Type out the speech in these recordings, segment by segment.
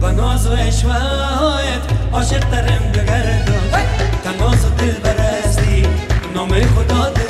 با و اشوایت عاشق ترم بگردان تناز و دل برستی نام خدا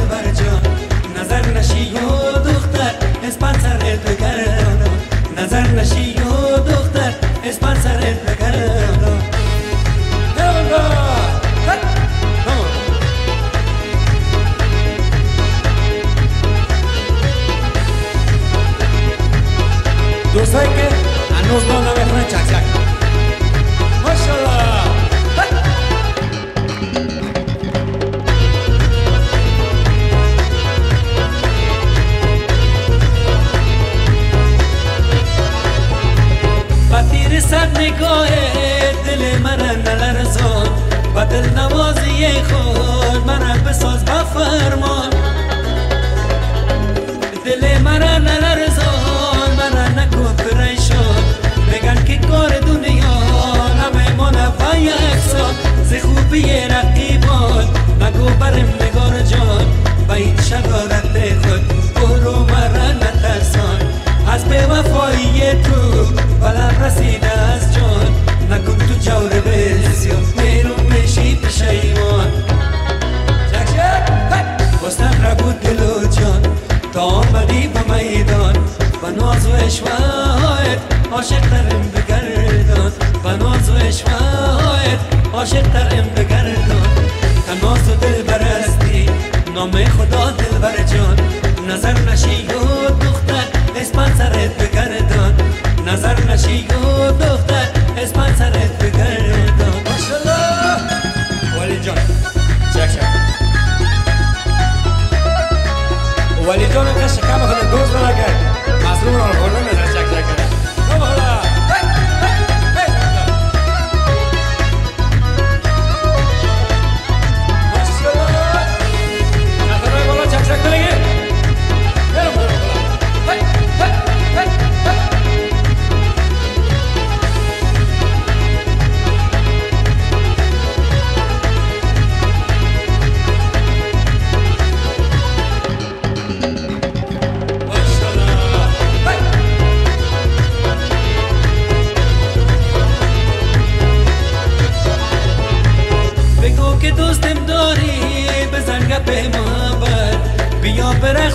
عاشق ترم بگردان تناز و دل برستی نام خدا دل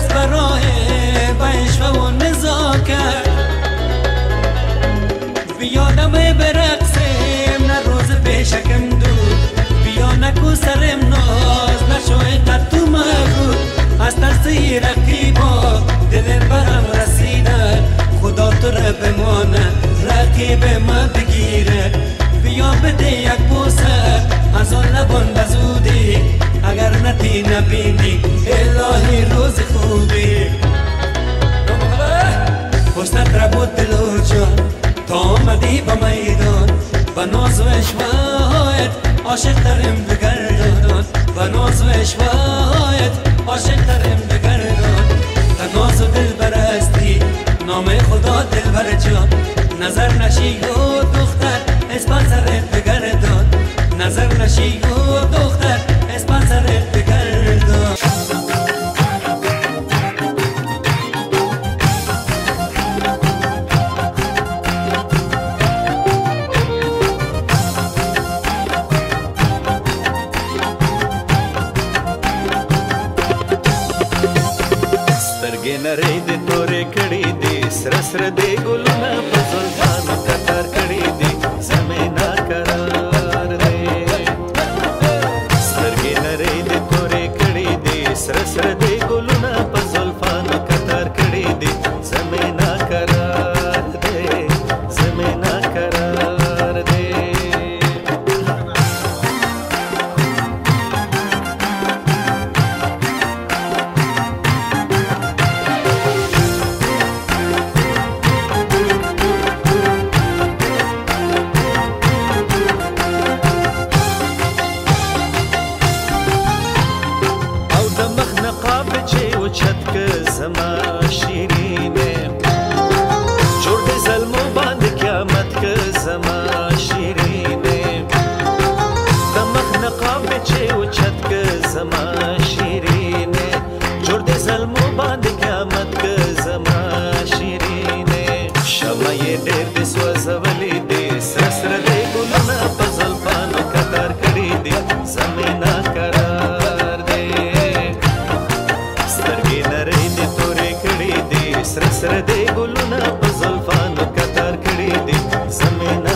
برقص برای عشق و نزاکت بیا دمه برقصیم نه روز پیشکم دود. بیا نکو سرم ناز نشو اینقدر تو مگو از ترس رقیبا دل برم رسیده. خدا تو را بمانه رقیب ما بگیره. بیا بده یک بوسه از آن لبان بزودی. اگر نتی نبینی حسنت را بود دل و جان تا آمدی با میدان و ناز و اشوایت عاشق ترم بگردان و ناز و اشوایت عاشق ترم بگردان ناز و دل برستی نام خدا دل بر جان نظر نشی و دختر اسپان سرت بگردان نظر نشی و శ్రద్ధే గులు شیرینه جور د ظلمو باندې قیامت که زما شیرینه. د مخ نقاب چې اوچت که زما شیرینه. دی ګلونه په زلفانو کتار کړی دی زمينه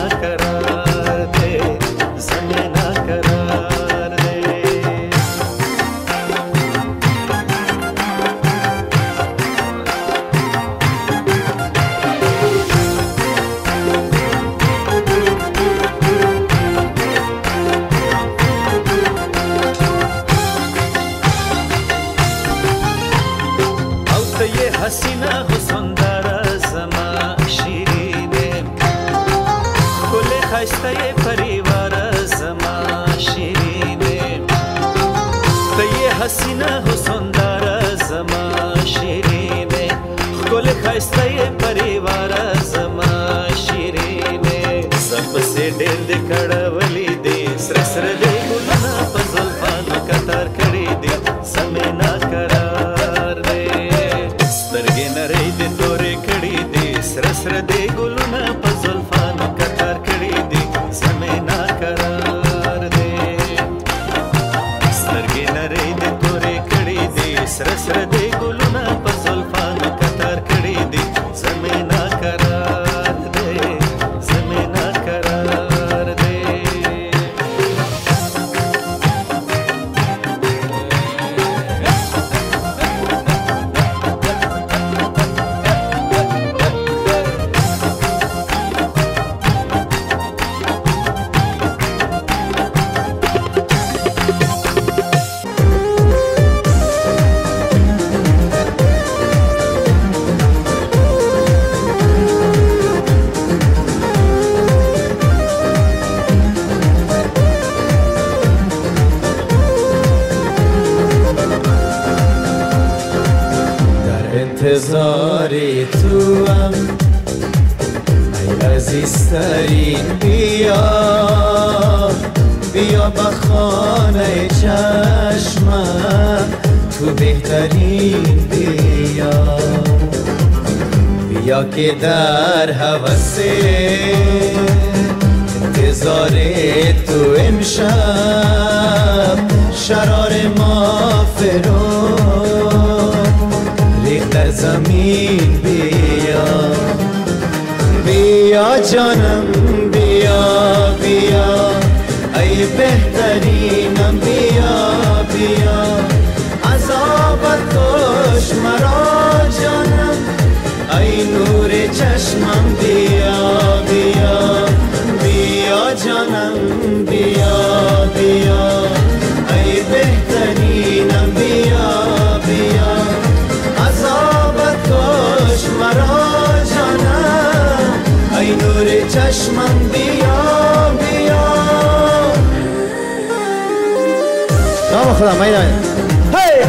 سره چشمم تو بهترین بیا بیا که در حوث انتظار تو امشب شرار ما فرو ریخت در زمین بیا. بیا جانم بیا بیا. ای بهترینم بیا. چشمم بیا بیا بیا جانم بیا بیا. ای بهترینم بیا بیا. عذابت کش مرا جانم ای نور چشمم بیا بیا. نام خدا میدان هی!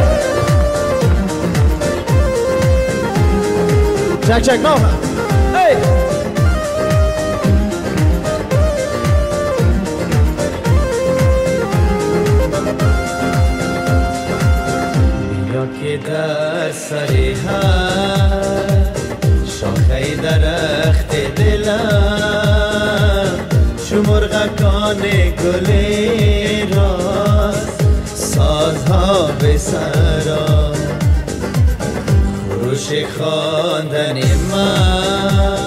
چک چک در سری هست شاخه درخت دلم چو مرغکان گل راست سازها به سرا خروش خواندن من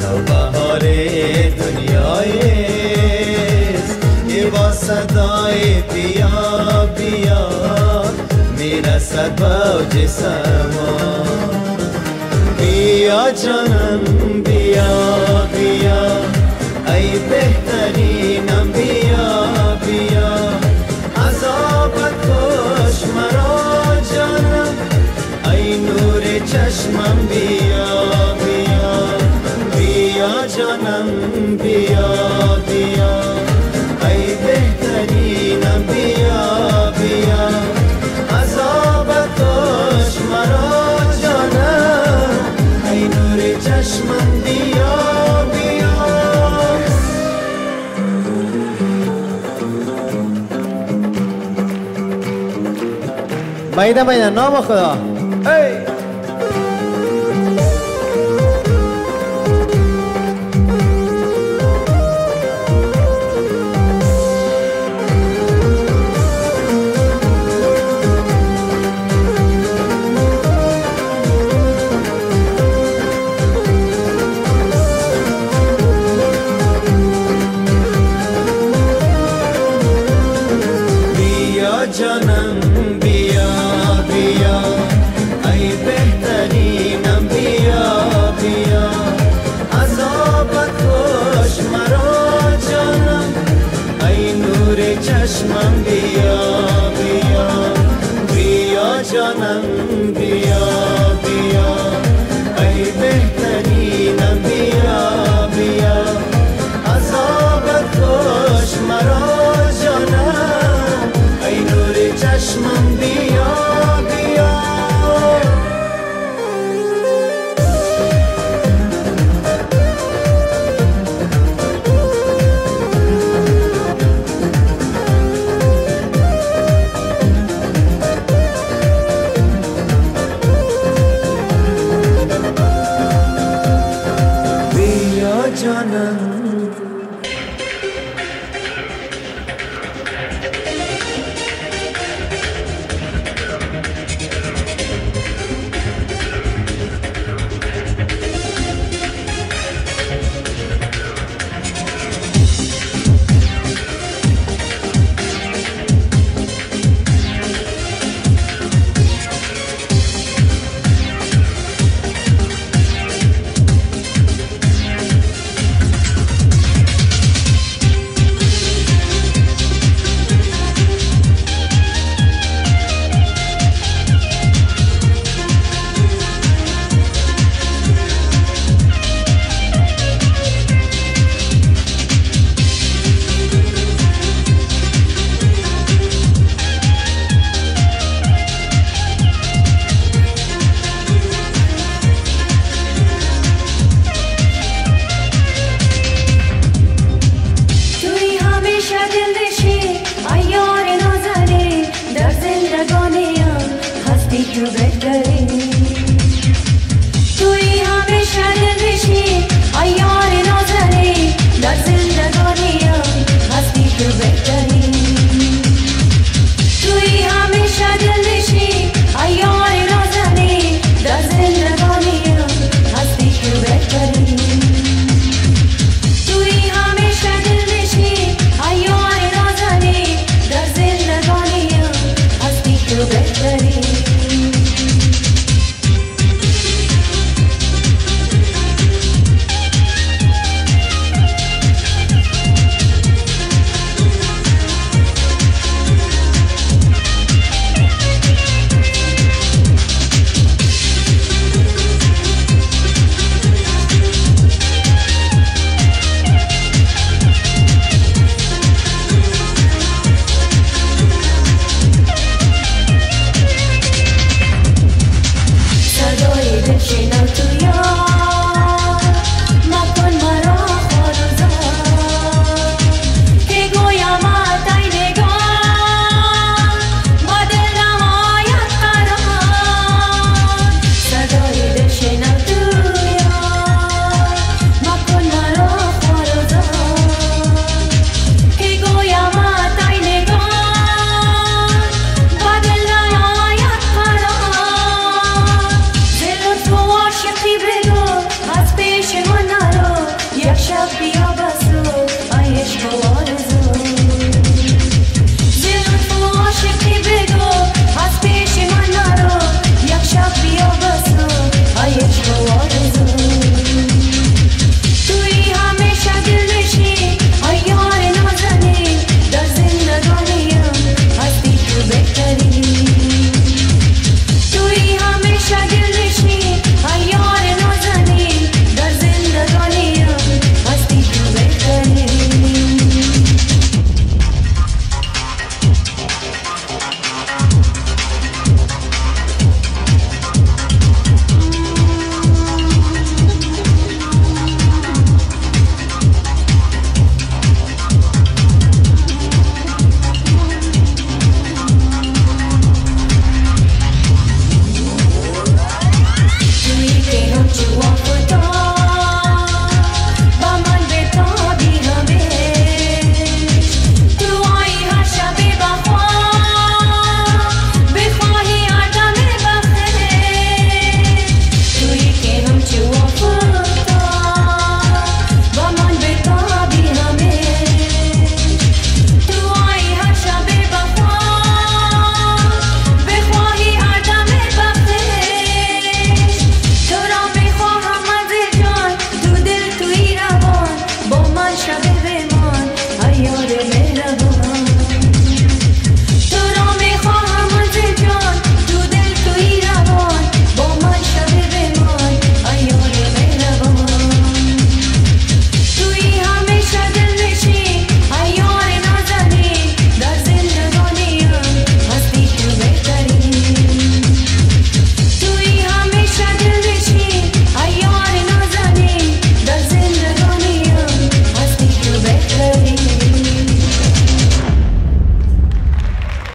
نوبهار دنیایست که با صدای بیا می‌رسد به اوج سما بیا جانم بیا مایده مایده نام خدا ای